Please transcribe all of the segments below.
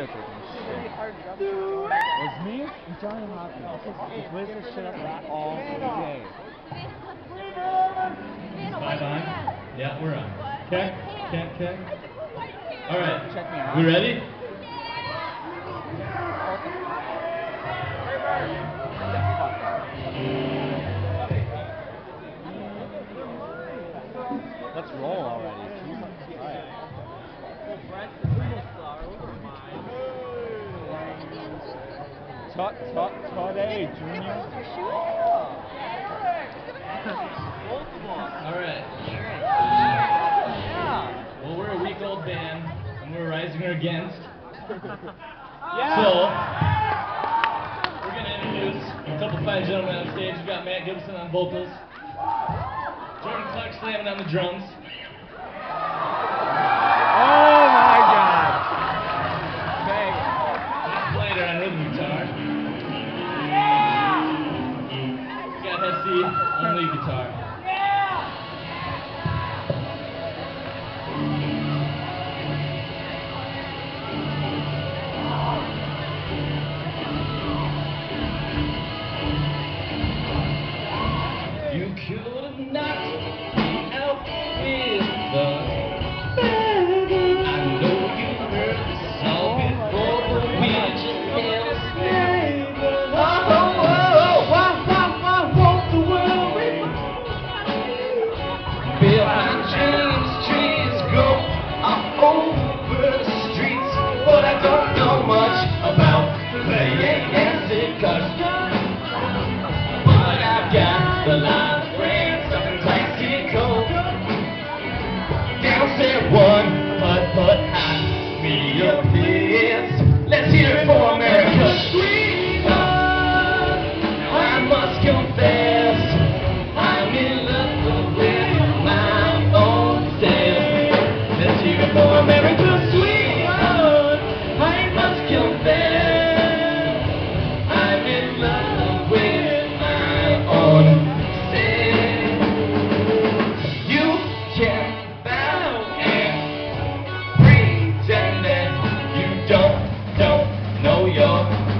videotaping shit. It was me and Johnny Hopkins. Just raised this shit up all day. Live on? Yeah, we're on. Check, check, check. Right. Me out. We ready? Let's roll already. Alright. Tut, tut, tut, hey, Junior. All right. Well, we're a week-old band, and we're rising against. So, we're gonna introduce a couple fine gentlemen on stage. We've got Matt Gilbertson on vocals, Jordan Clark slamming on the drums. Hesse on lead guitar. You could not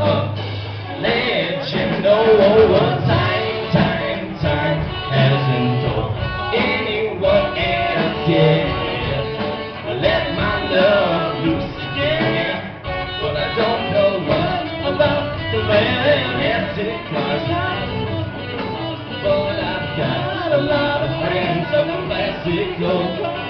uh, legend. Oh, oh, time, time, time hasn't told anyone. Let my love loose again. But I don't know what about the man yes it comes. But I've got a lot of friends of classical.